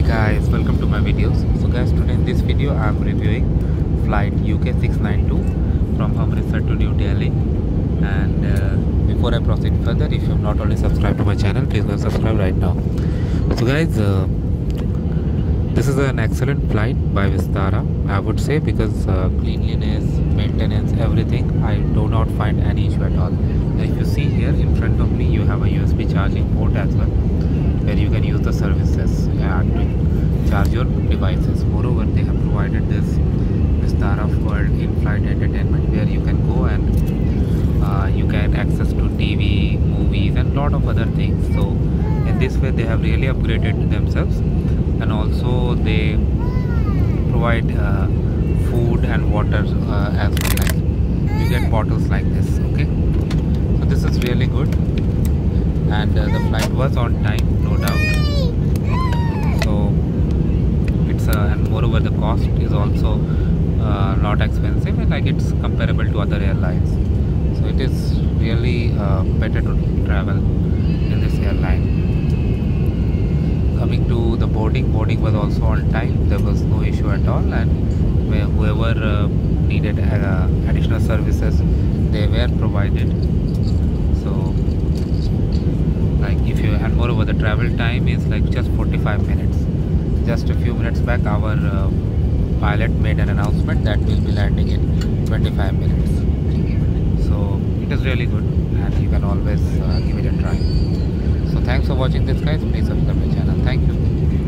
hi guys welcome to my videos. So guys today in this video i'm reviewing flight uk 692 from amritsar to new delhi. And uh, before i proceed further if you have not already subscribed to my channel please go subscribe right now. So guys uh, this is an excellent flight by vistara i would say because uh, cleanliness maintenance everything i do not find any issue at all. If you see here in front of me you have a usb charging port as well where you can use the services and charge your devices. Moreover they have provided this Vistara World in-flight entertainment where you can go and uh, you can access to TV, movies and lot of other things. So in this way they have really upgraded themselves. And also they provide uh, food and water uh, as well. Like you get bottles like this okay? So this is really good. And uh, the flight was on time no doubt so it's uh, the cost is also uh, not expensive and like it's comparable to other airlines. So it is really uh, better to travel in this airline. Coming to the boarding boarding was also on time. There was no issue at all and whoever uh, needed uh, additional services they were provided. So like if you and moreover the travel time is like just 45 minutes just a few minutes back our uh, pilot made an announcement that we'll be landing in 25 minutes. So it is really good and you can always uh, give it a try. So thanks for watching this guys. Please subscribe to my channel. Thank you